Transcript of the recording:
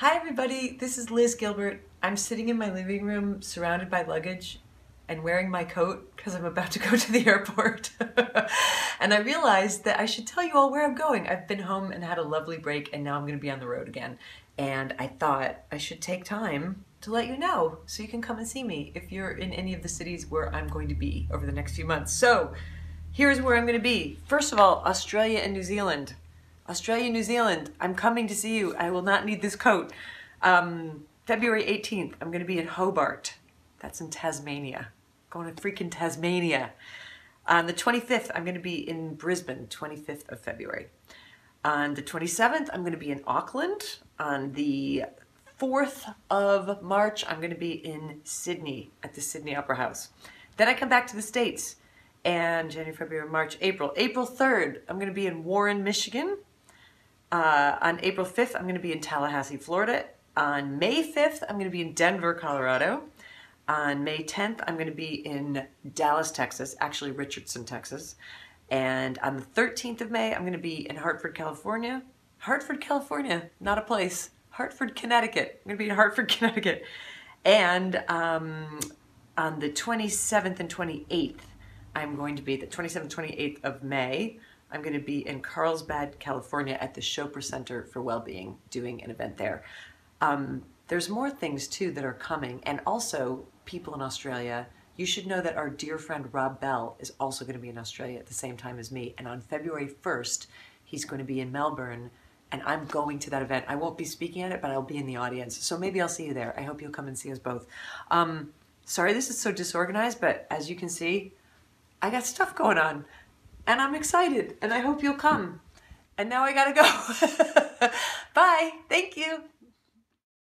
Hi, everybody. This is Liz Gilbert. I'm sitting in my living room surrounded by luggage and wearing my coat because I'm about to go to the airport. and I realized that I should tell you all where I'm going. I've been home and had a lovely break, and now I'm going to be on the road again. And I thought I should take time to let you know so you can come and see me if you're in any of the cities where I'm going to be over the next few months. So, here's where I'm going to be. First of all, Australia and New Zealand. Australia, New Zealand, I'm coming to see you. I will not need this coat. Um, February 18th, I'm going to be in Hobart. That's in Tasmania. Going to freaking Tasmania. On the 25th, I'm going to be in Brisbane, 25th of February. On the 27th, I'm going to be in Auckland. On the 4th of March, I'm going to be in Sydney at the Sydney Opera House. Then I come back to the States and January, February, March, April. April 3rd, I'm going to be in Warren, Michigan. Uh, on April 5th, I'm going to be in Tallahassee, Florida. On May 5th, I'm going to be in Denver, Colorado. On May 10th, I'm going to be in Dallas, Texas, actually Richardson, Texas. And on the 13th of May, I'm going to be in Hartford, California. Hartford, California, not a place. Hartford, Connecticut. I'm going to be in Hartford, Connecticut. And um, on the 27th and 28th, I'm going to be the 27th, 28th of May. I'm going to be in Carlsbad, California at the Chopra Center for Wellbeing doing an event there. Um, there's more things too that are coming, and also people in Australia. You should know that our dear friend Rob Bell is also going to be in Australia at the same time as me. And on February 1st, he's going to be in Melbourne, and I'm going to that event. I won't be speaking at it, but I'll be in the audience. So maybe I'll see you there. I hope you'll come and see us both. Um, sorry this is so disorganized, but as you can see, I got stuff going on and I'm excited and I hope you'll come. And now I gotta go. Bye. Thank you.